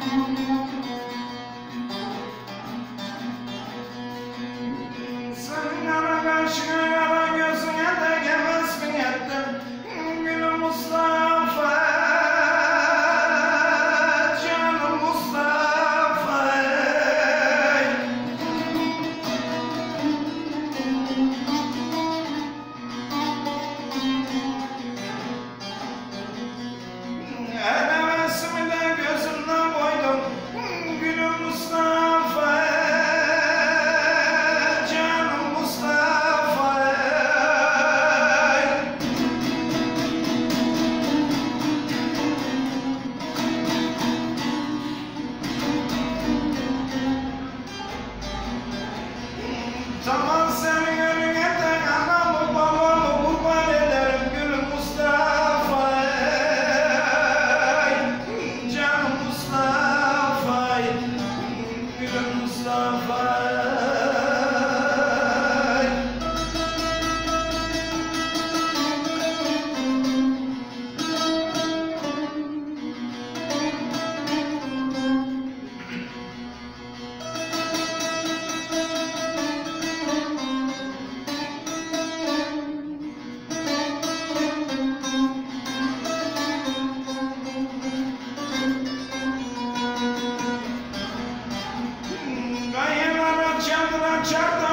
Musik fire. luchar